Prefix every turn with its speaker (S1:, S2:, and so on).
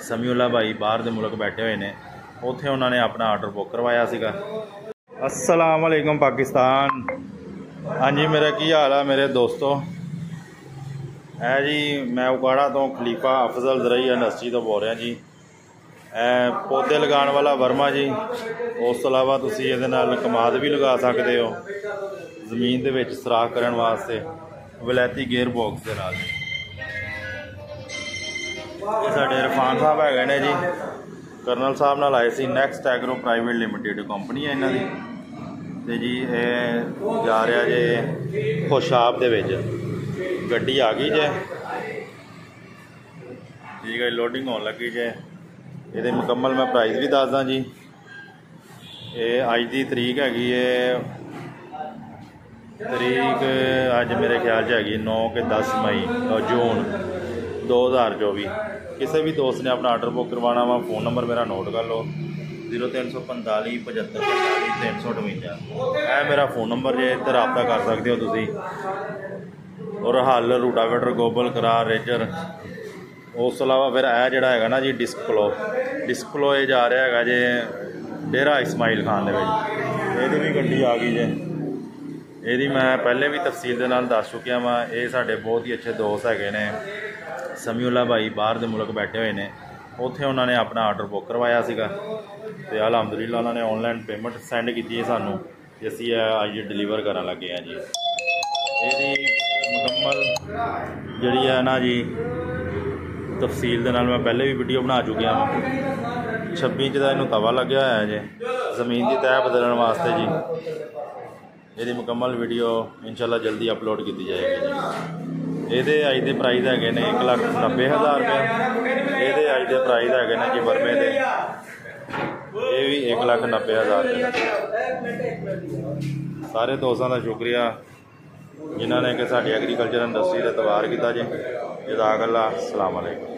S1: ਸਮੀਉਲਾ ਭਾਈ ਬਾਹਰ ਦੇ ਮੁਲਕ ਬੈਠੇ ਹੋਏ ਨੇ। ਉੱਥੇ ਉਹਨਾਂ ਨੇ ਆਪਣਾ ਆਰਡਰ ਬੁੱਕ ਕਰਵਾਇਆ ਸੀਗਾ। ਅਸਲਾਮ ਵਾਲੇਕਮ ਪਾਕਿਸਤਾਨ। ਹਾਂਜੀ, ਮੇਰਾ ਕੀ ਹਾਲ ਆ ਮੇਰੇ ਦੋਸਤੋ? ਇਹ ਜੀ, ਮੈਂ ਉਗਾੜਾ ਤੋਂ ਖਲੀਫਾ ਅਫਜ਼ਲ ਜ਼ਰਈ ਇੰਡਸਟਰੀ ਤੋਂ ਬੋਲ ਰਿਹਾ ਜੀ। ਇਹ ਪੌਦੇ ਲਗਾਉਣ ਵਾਲਾ ਵਰਮਾ ਜੀ, ਉਸ ਤੋਂ ਇਲਾਵਾ ਤੁਸੀਂ ਇਹਦੇ ਨਾਲ ਕਮਾਦ ਵੀ ਲਗਾ ਸਕਦੇ ਹੋ। ਜ਼ਮੀਨ ਦੇ ਵਿੱਚ ਸਰਾਖ ਕਰਨ ਵਾਸਤੇ ਵਲੈਤੀ ਗੇਅਰ ਬਾਕਸ ਦੇ ਨਾਲ। ਇਹ ਸਾਡੇ ਇਰਫਾਨ ਸਾਹਿਬ ਹੈਗੇ ਨੇ ਜੀ। ਕਰਨਲ ਸਾਹਿਬ ਨਾਲ ਆਏ ਸੀ next agro private limited company ਹੈ ਇਹਨਾਂ ਦੀ। ਤੇ ਜੀ ਇਹ ਜਾ ਰਿਹਾ ਜੇ ਖੁਸ਼ਾਬ ਦੇ ਵਿੱਚ। ਗੱਡੀ ਆ ਗਈ ਜੇ। ਠੀਕ ਹੈ ਲੋਡਿੰਗ ਹੋਣ ਲੱਗੀ ਜੇ। ਇਹਦੇ ਮੁਕੰਮਲ ਮੈਂ ਪ੍ਰਾਈਸ ਵੀ ਦੱਸਦਾ ਜੀ। ਇਹ ਅੱਜ ਦੀ ਤਰੀਕ ਹੈਗੀ ਏ। ਤਰੀਕ ਅੱਜ ਮੇਰੇ ਖਿਆਲ 'ਚ ਹੈਗੀ 9 ਕੇ 10 ਮਈ ਜੂਨ। 2024 ਕਿਸੇ ਵੀ ਦੋਸਤ ਨੇ ਆਪਣਾ ਆਰਡਰ ਬੁੱਕ ਕਰਵਾਉਣਾ ਵਾ ਫੋਨ ਨੰਬਰ ਮੇਰਾ ਨੋਟ ਕਰ ਲਓ। 0345 75 358 ਇਹ ਮੇਰਾ ਫੋਨ ਨੰਬਰ ਜੇ ਇੱਧਰ ਰਾਬਤਾ ਕਰ ਸਕਦੇ ਹੋ ਤੁਸੀਂ। ਔਰ ਹੱਲ ਰੂਟਾਵੇਟਰ ਗੋਬਲ ਕਰਾਰ ਰੇਜਰ। ਉਸ ਤੋਂ ਇਲਾਵਾ ਫਿਰ ਇਹ ਜਿਹੜਾ ਹੈਗਾ ਨਾ ਜੀ ਡਿਸਪਲੋ ਡਿਸਪਲੋ ਇਹ ਜਾ ਰਿਹਾ ਹੈਗਾ ਜੇ ਡੇਰਾ ਇਸਮਾਈਲ ਖਾਨ ਦੇ ਵਿੱਚ। ਇਹਦੀ ਵੀ ਗੱਡੀ ਆ ਗਈ ਜੇ। ਇਹਦੀ ਮੈਂ ਪਹਿਲੇ ਵੀ ਤਫਸੀਲ ਦੇ ਨਾਲ ਦੱਸ ਚੁੱਕਿਆ ਵਾਂ, ਇਹ ਸਾਡੇ ਬਹੁਤ ਹੀ ਅੱਛੇ ਦੋਸਤ ਹੈਗੇ ਨੇ। ਸਮੀਉਲਾ ਭਾਈ ਬਾਹਰ ਦੇ ਮੁਲਕ ਬੈਠੇ ਹੋਏ ਨੇ। ਉੱਥੇ ਉਹਨਾਂ ਨੇ ਆਪਣਾ ਆਰਡਰ ਬੁੱਕ ਕਰਵਾਇਆ ਸੀਗਾ। ਤੇ ਅਲਹਮਦੁਲਿਲਾ ਉਹਨਾਂ ਨੇ ਆਨਲਾਈਨ ਪੇਮੈਂਟ ਸੈਂਡ ਕੀਤੀ ਹੈ ਸਾਨੂੰ। ਤੇ ਅਸੀਂ ਅੱਜ ਡਿਲੀਵਰ ਕਰਨ ਲੱਗੇ ਆ ਜੀ। ਇਹਦੀ ਮੁਕੰਮਲ ਜਿਹੜੀ ਹੈ ਨਾ ਜੀ, ਤਫਸੀਲ ਦੇ ਨਾਲ ਮੈਂ ਪਹਿਲੇ ਵੀ ਵੀਡੀਓ ਬਣਾ ਚੁੱਕਿਆ ਹਾਂ 26 ਚ ਦਾ ਇਹਨੂੰ ਤਵਾ ਲੱਗਿਆ ਹੋਇਆ ਜੇ। ਜ਼ਮੀਨ ਦੀ ਤਹਿ ਬਦਲਣ ਵਾਸਤੇ ਜੀ। ਇਹਦੀ ਮੁਕੰਮਲ ਵੀਡੀਓ ਇਨਸ਼ਾਅੱਲਾ ਜਲਦੀ ਅਪਲੋਡ ਕੀਤੀ ਜਾਏਗੀ ਜੀ। ਇਹਦੇ ਅੱਜ ਦੇ ਪ੍ਰਾਈਸ ਹੈਗੇ ਨੇ 190000 ਰੁਪਏ ਇਹਦੇ ਅੱਜ ਦੇ ਪ੍ਰਾਈਸ ਹੈਗੇ ਨੇ ਜੀ ਬਰਮੇ ਦੇ। ਇਹ ਵੀ 190000 ਰੁਪਏ ਸਾਰੇ ਦੋਸਤਾਂ ਦਾ ਸ਼ੁਕਰੀਆ। ਜਿਨ੍ਹਾਂ ਨੇ ਕਿ ਸਾਡੀ ਐਗਰੀਕਲਚਰ ਇੰਡਸਟਰੀ ਦਾ ਤਵਾਰ ਕੀਤਾ ਜੀ। ਜਜ਼ਾਕ ਅੱਲਾ ਅਸਲਾਮ ਅਲੈਕੁਮ।